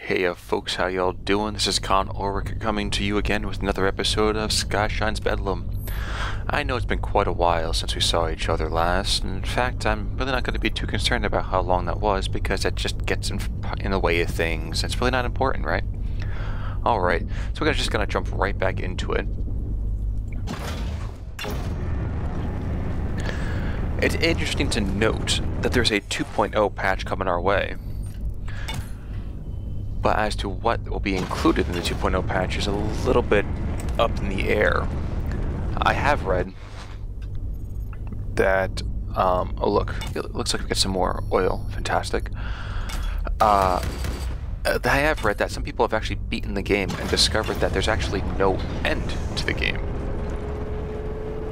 Hey uh, folks, how y'all doing? This is Khan Ulric coming to you again with another episode of Skyshine's Bedlam. I know it's been quite a while since we saw each other last. and In fact, I'm really not going to be too concerned about how long that was because that just gets in, in the way of things. It's really not important, right? Alright, so we're just going to jump right back into it. It's interesting to note that there's a 2.0 patch coming our way. But as to what will be included in the 2.0 patch is a little bit up in the air. I have read that, um, oh look, it looks like we get some more oil, fantastic. Uh, I have read that some people have actually beaten the game and discovered that there's actually no end to the game.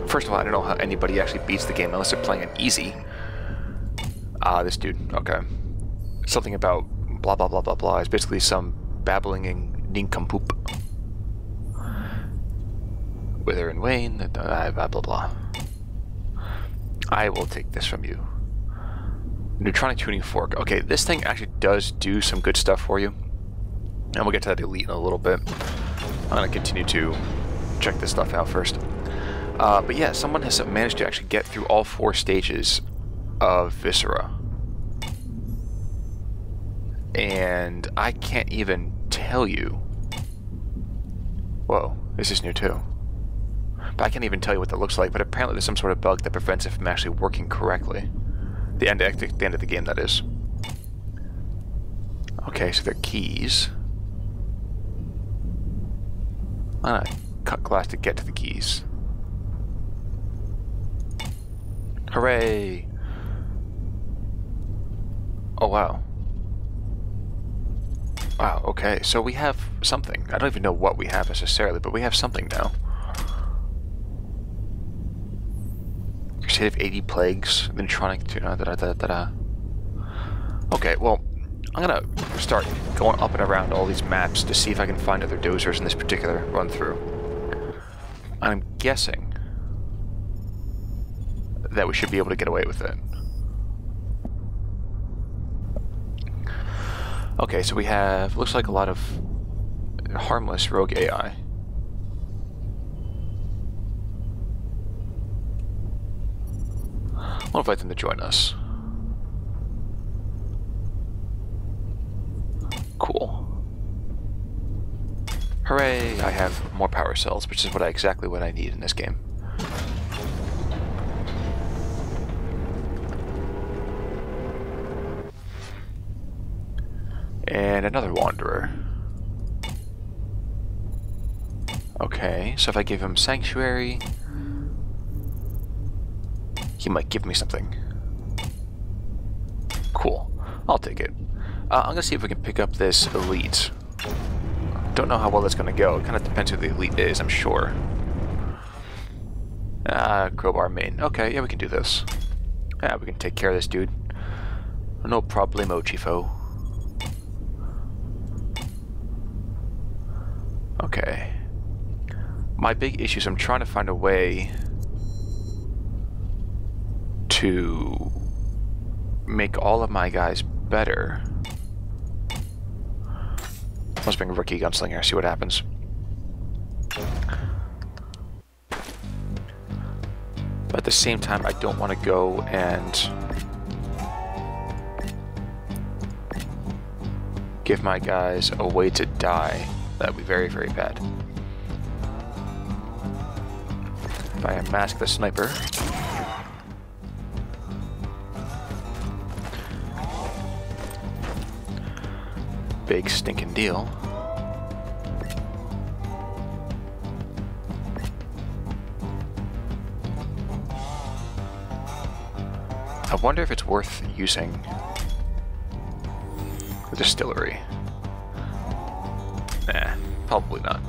First of all, I don't know how anybody actually beats the game unless they're playing it easy. Ah, uh, this dude, okay. Something about blah blah blah blah blah is basically some babbling nincompoop. Wither and Wayne, blah blah blah. I will take this from you. Neutronic tuning fork. Okay, this thing actually does do some good stuff for you. And we'll get to that elite in a little bit. I'm going to continue to check this stuff out first. Uh, but yeah, someone has managed to actually get through all four stages of Viscera and I can't even tell you. Whoa, this is new too. But I can't even tell you what that looks like, but apparently there's some sort of bug that prevents it from actually working correctly. The end, the end of the game, that is. Okay, so they're keys. I'm gonna cut glass to get to the keys. Hooray! Oh wow. Wow, okay, so we have something. I don't even know what we have necessarily, but we have something now. Crusade of 80 Plagues, Mintronic, da da da da da. Okay, well, I'm gonna start going up and around all these maps to see if I can find other dozers in this particular run through. I'm guessing that we should be able to get away with it. Okay, so we have, looks like a lot of harmless rogue AI. We'll invite them to join us. Cool. Hooray! I have more power cells, which is what I, exactly what I need in this game. And another Wanderer. Okay, so if I give him Sanctuary, he might give me something. Cool. I'll take it. Uh, I'm gonna see if we can pick up this Elite. Don't know how well that's gonna go. It kind of depends who the Elite is, I'm sure. Ah, crowbar main. Okay, yeah, we can do this. Yeah, we can take care of this dude. No problemo, Chifo. Okay. My big issue is I'm trying to find a way to make all of my guys better. Let's bring a Rookie Gunslinger, see what happens. But at the same time, I don't want to go and give my guys a way to die. That would be very, very bad. If I mask the sniper. Big stinking deal. I wonder if it's worth using the distillery. Probably not.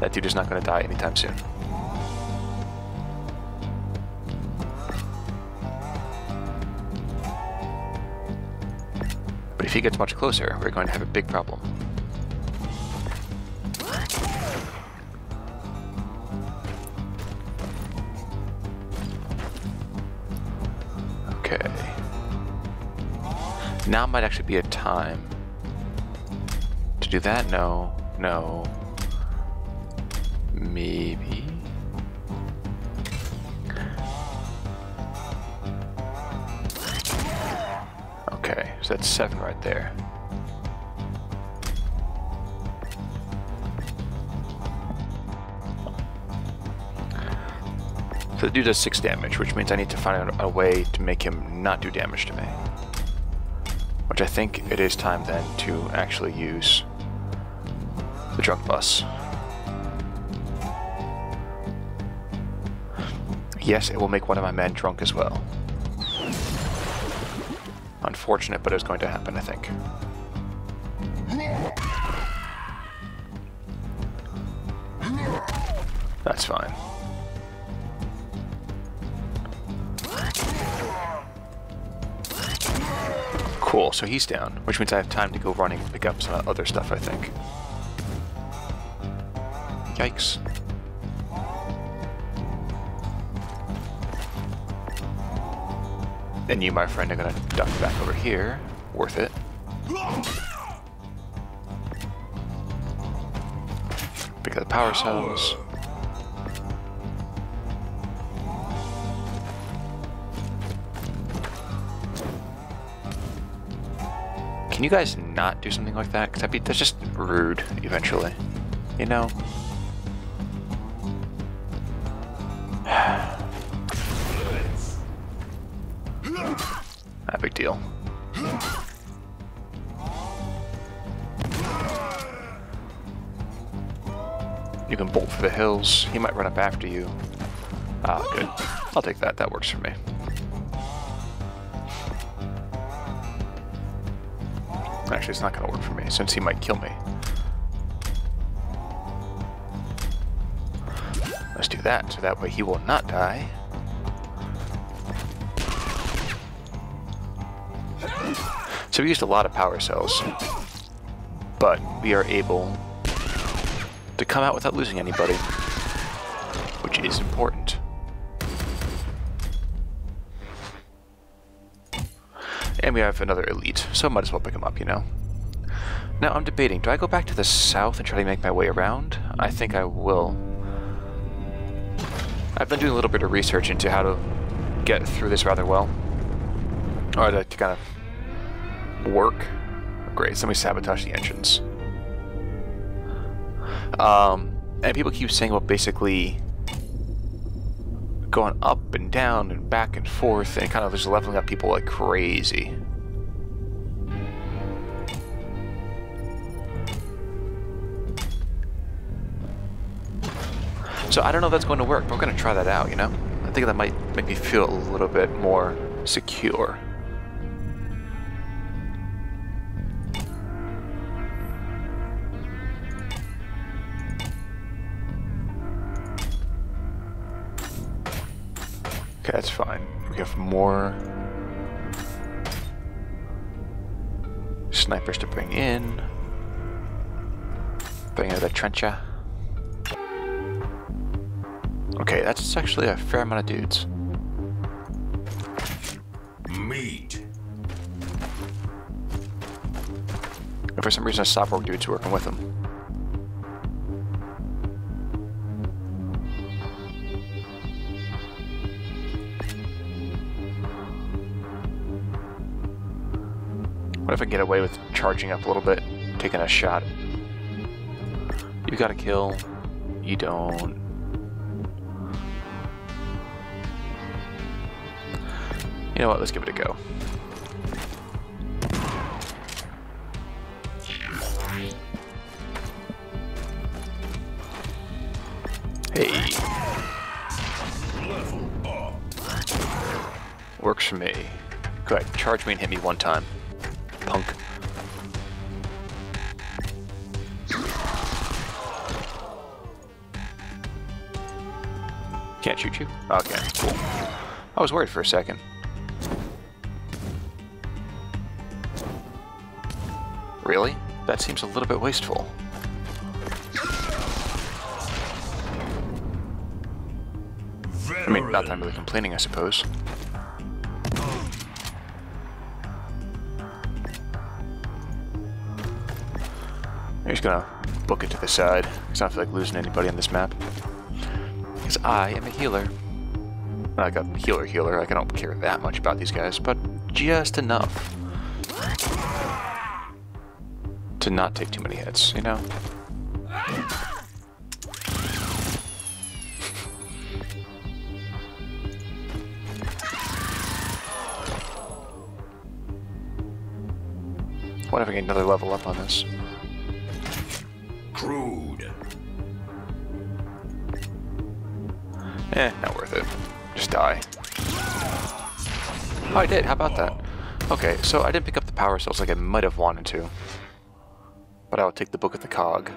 That dude is not going to die anytime soon. But if he gets much closer, we're going to have a big problem. Now might actually be a time to do that. No, no, maybe. Okay, so that's seven right there. So the dude does 6 damage, which means I need to find a way to make him not do damage to me. Which I think it is time then to actually use the drunk bus. Yes, it will make one of my men drunk as well. Unfortunate, but it's going to happen, I think. Cool, so he's down, which means I have time to go running and pick up some other stuff, I think. Yikes. And you, my friend, are gonna duck back over here. Worth it. Pick up the power cells. Can you guys not do something like that? Because that'd be, that's just rude, eventually. You know? Not a big deal. You can bolt for the hills. He might run up after you. Ah, good. I'll take that. That works for me. Actually, it's not going to work for me, since he might kill me. Let's do that, so that way he will not die. So we used a lot of power cells, but we are able to come out without losing anybody, which is important. And we have another elite, so might as well pick him up, you know. Now I'm debating, do I go back to the south and try to make my way around? I think I will. I've been doing a little bit of research into how to get through this rather well. Or to, to kind of work. Great, somebody sabotage the engines. Um, and people keep saying about basically going up and down and back and forth and kind of just leveling up people like crazy. So I don't know if that's going to work, but we're going to try that out, you know? I think that might make me feel a little bit more secure. That's fine. We have more snipers to bring in. Bring out the trencher. Okay, that's actually a fair amount of dudes. Meat. And for some reason, a Cyborg dude's working with them. If I get away with charging up a little bit, taking a shot? You got a kill. You don't. You know what? Let's give it a go. Hey. Works for me. Go ahead, charge me and hit me one time. Punk. Can't shoot you? Okay, cool. I was worried for a second. Really? That seems a little bit wasteful. I mean, not that I'm really complaining, I suppose. Just gonna book it to the side, because I don't feel like losing anybody on this map. Because I am a healer. Like a healer healer, like I don't care that much about these guys, but just enough. To not take too many hits, you know? What if I get another level up on this? Crude. Eh, not worth it. Just die. Oh, I did. How about that? Okay, so I didn't pick up the power cells like I might have wanted to. But I'll take the Book of the Cog.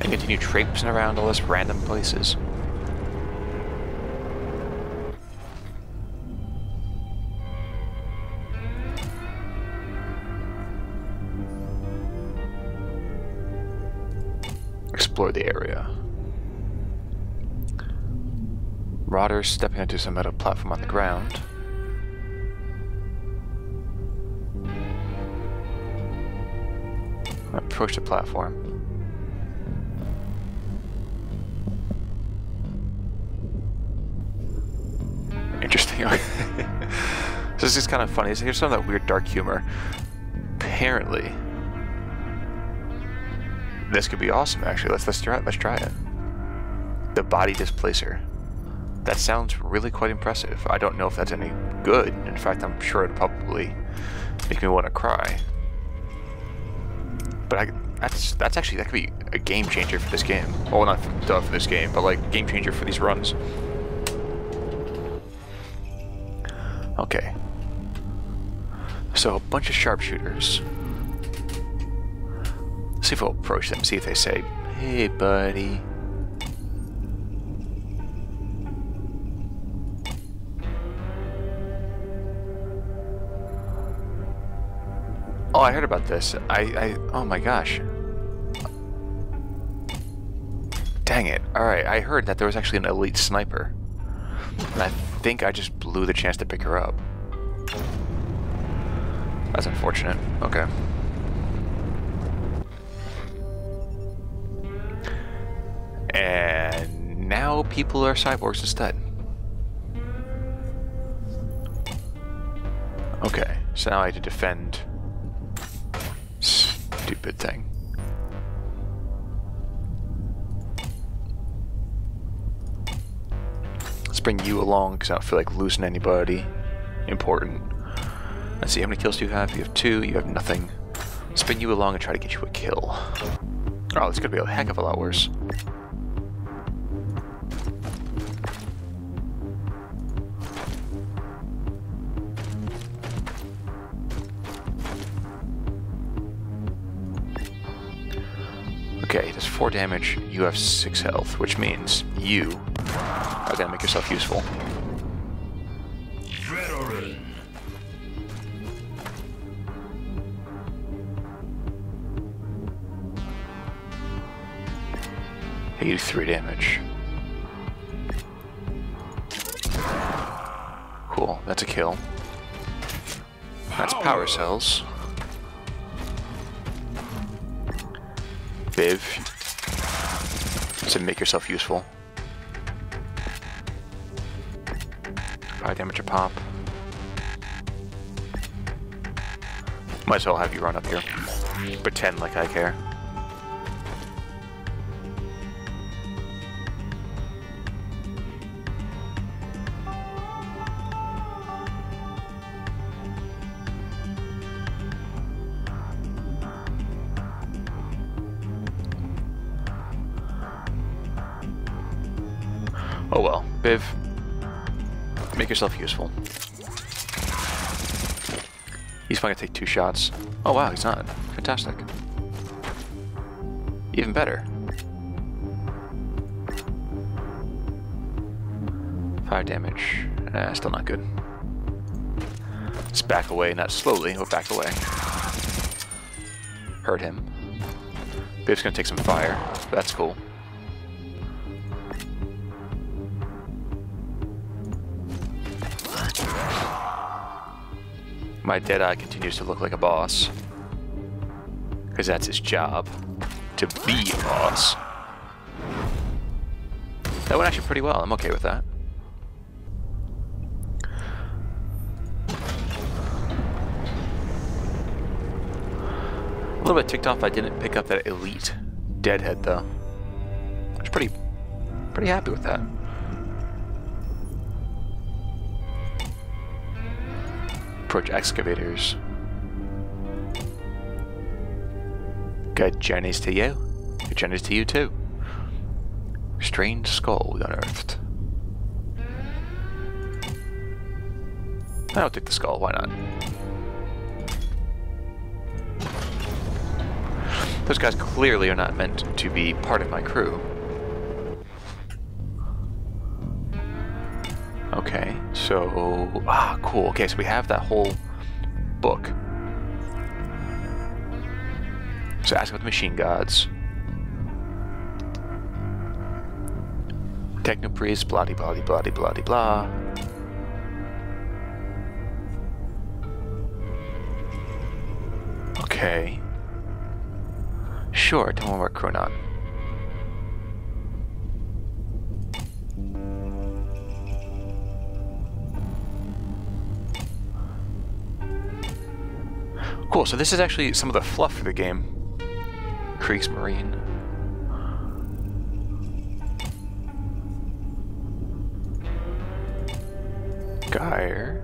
And continue traipsing around all this random places. Explore the area. Rodder stepping onto some metal platform on the ground. Approach the platform. Interesting. this is kind of funny. Here's some of that weird dark humor. Apparently, this could be awesome. Actually, let's let's try it. Let's try it. The body displacer. That sounds really quite impressive. I don't know if that's any good. In fact, I'm sure it'd probably make me want to cry. But I, that's that's actually that could be a game changer for this game. Well, not for, for this game, but like game changer for these runs. Okay. So a bunch of sharpshooters. Let's see if we'll approach them. See if they say, "Hey, buddy." Oh, I heard about this. I, I, oh my gosh. Dang it. Alright, I heard that there was actually an elite sniper. And I think I just blew the chance to pick her up. That's unfortunate. Okay. Now people are cyborgs instead. Okay, so now I have to defend stupid thing. Let's bring you along because I don't feel like losing anybody important. Let's see, how many kills do you have? You have two, you have nothing. Let's bring you along and try to get you a kill. Oh, it's gonna be a heck of a lot worse. 4 damage, you have 6 health, which means you are gonna make yourself useful. Veteran. 83 damage. Cool, that's a kill. That's power cells. Viv. To make yourself useful. Five damage pop. Might as well have you run up here. Pretend like I care. Oh well. Biv, make yourself useful. He's probably gonna take two shots. Oh wow, he's not. Fantastic. Even better. Five damage. Still not good. Let's back away, not slowly, but back away. Hurt him. Biv's gonna take some fire. That's cool. My Deadeye continues to look like a boss. Because that's his job. To be a boss. That went actually pretty well. I'm okay with that. A little bit ticked off I didn't pick up that elite deadhead though. I was pretty pretty happy with that. Approach excavators. Good journeys to you. Good journeys to you too. Strange skull we unearthed. I'll take the skull, why not? Those guys clearly are not meant to be part of my crew. Okay, so... Ah, cool. Okay, so we have that whole book. So ask about the machine gods. Techno priest, blah blah blah blah blah blah. Okay. Sure, tell me about Chronon. Cool, so this is actually some of the fluff for the game. Kriegsmarine. Geyer.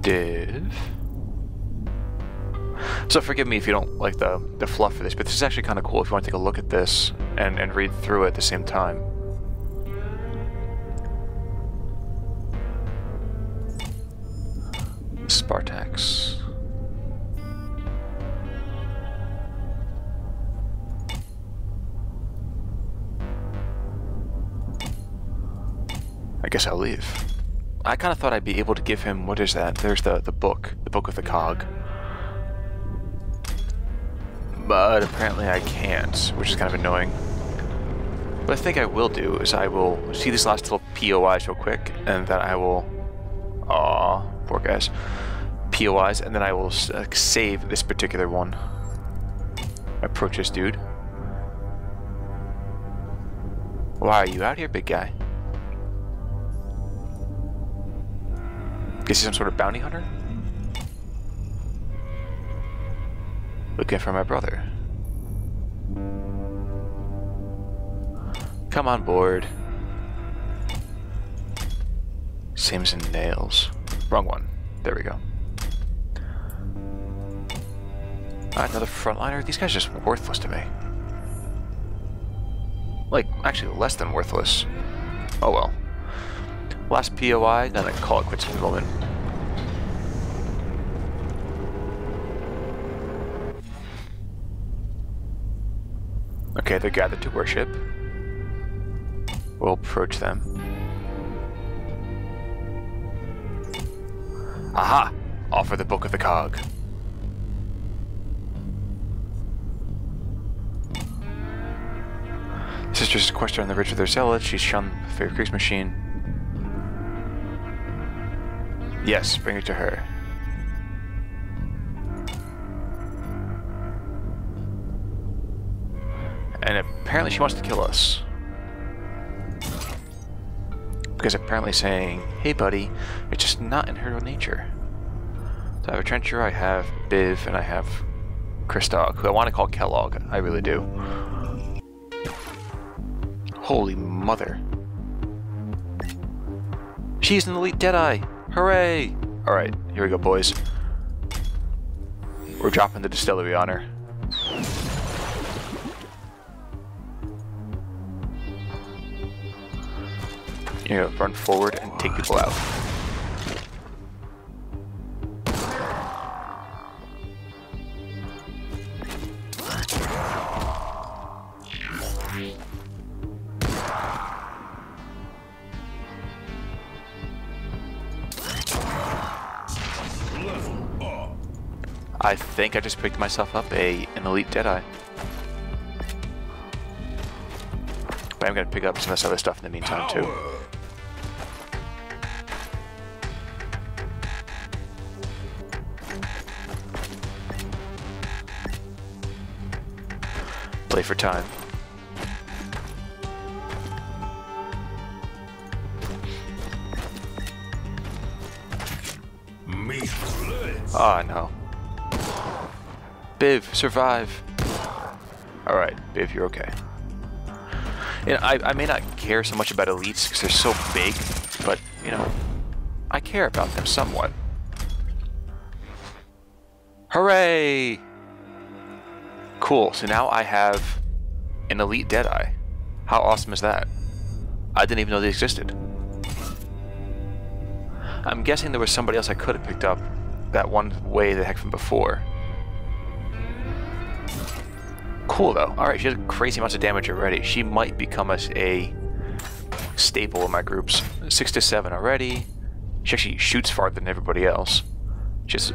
Div. So forgive me if you don't like the, the fluff for this, but this is actually kind of cool if you want to take a look at this and, and read through it at the same time. Spartax. I guess I'll leave. I kind of thought I'd be able to give him, what is that? There's the, the book, the book of the cog. But apparently I can't, which is kind of annoying. What I think I will do is I will see this last little POIs real quick, and then I will... Aw, poor guys. POIs, and then I will uh, save this particular one. Approach this dude. Why are you out here, big guy? Is he some sort of bounty hunter? Looking for my brother. Come on board. Sims and nails. Wrong one. There we go. another frontliner? These guys are just worthless to me. Like, actually less than worthless. Oh well. Last POI, then I call it quits for the moment. Okay, they're gathered to worship. We'll approach them. Aha! Offer the Book of the Cog. Sister's sequestered on the ridge of their zealot. She's shunned the favorite Kriegs machine. Yes, bring it to her. And apparently she wants to kill us. Because apparently saying, hey buddy, it's just not in her nature. So I have a Trencher, I have Biv, and I have Christog, who I want to call Kellogg. I really do. Holy mother. She's an elite Deadeye! Hooray! Alright, here we go, boys. We're dropping the distillery on her. You know, run forward and take people out. I think I just picked myself up a an elite Deadeye. But I'm gonna pick up some of this other stuff in the meantime too. Play for time. Oh no. Biv, survive. Alright, Biv, you're okay. You know, I, I may not care so much about elites because they're so big, but, you know, I care about them somewhat. Hooray! Cool, so now I have an elite Deadeye. How awesome is that? I didn't even know they existed. I'm guessing there was somebody else I could have picked up that one way the heck from before. Cool though. Alright, she has crazy amounts of damage already. She might become a, a staple in my groups. 6 to 7 already. She actually shoots farther than everybody else. Just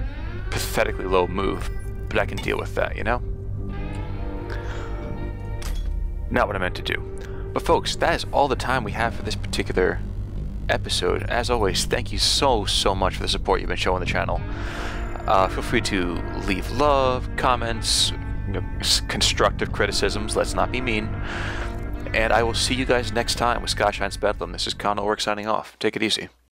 pathetically low move, but I can deal with that, you know? Not what I meant to do. But folks, that is all the time we have for this particular episode. As always, thank you so, so much for the support you've been showing the channel. Uh, feel free to leave love, comments, you know, constructive criticisms. Let's not be mean. And I will see you guys next time with Skyshine's Bedlam. This is Conor signing off. Take it easy.